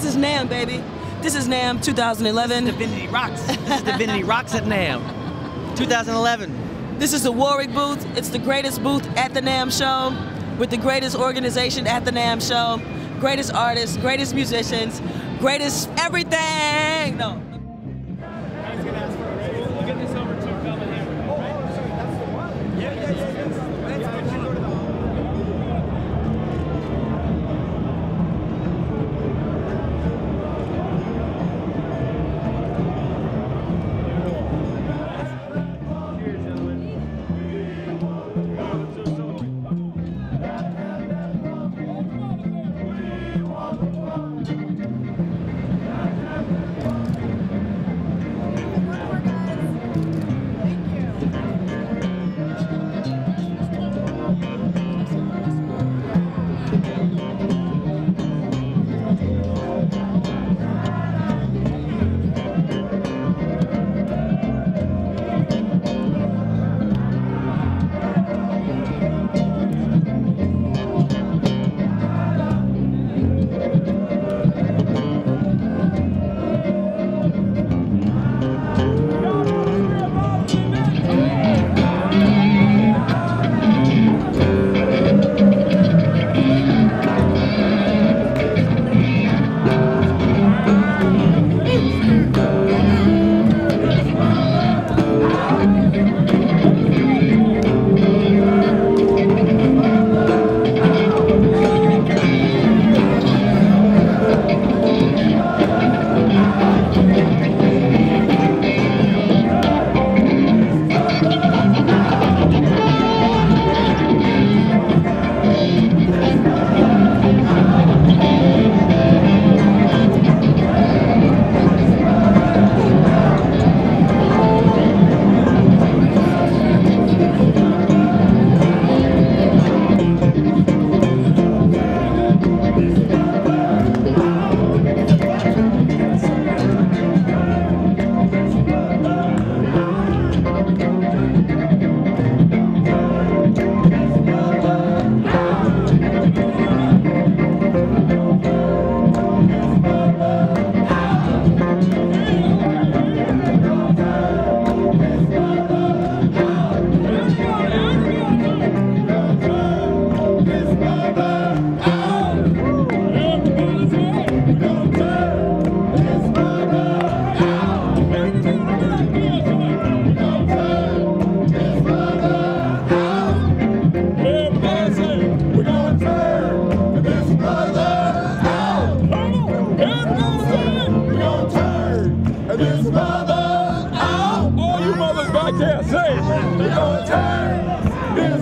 baby. This is NAMM 2011. Divinity Rocks. This is Divinity Rocks at NAMM 2011. This is the Warwick booth. It's the greatest booth at the NAMM show with the greatest organization at the NAMM show, greatest artists, greatest musicians, greatest everything. No.